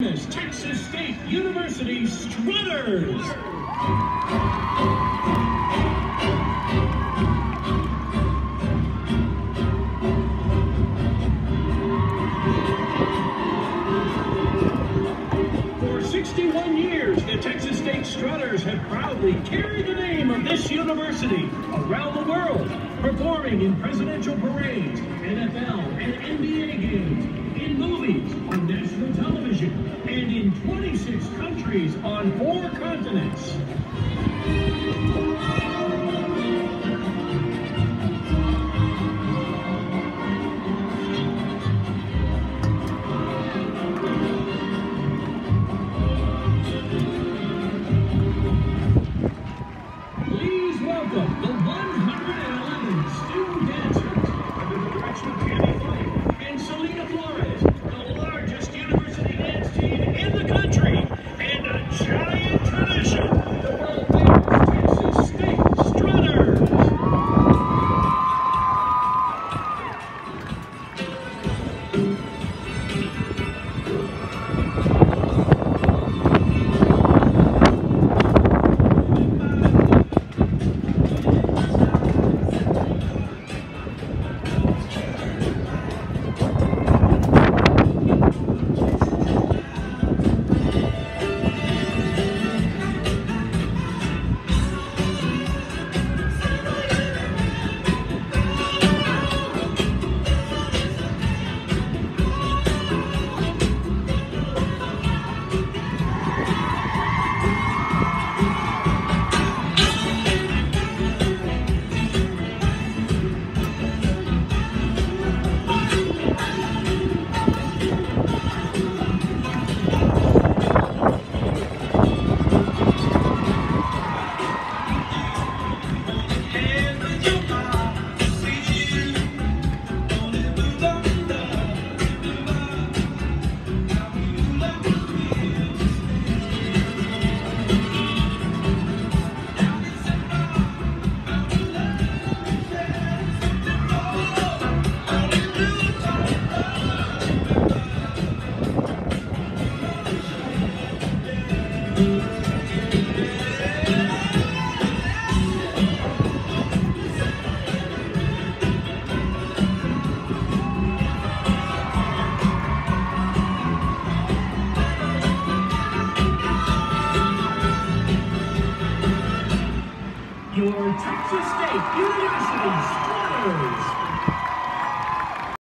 Texas State University Strutters. For 61 years, the Texas State Strutters have proudly carried the name of this university around the world, performing in presidential parades, NFL and NBA games, countries on four continents. your Texas State University Squires.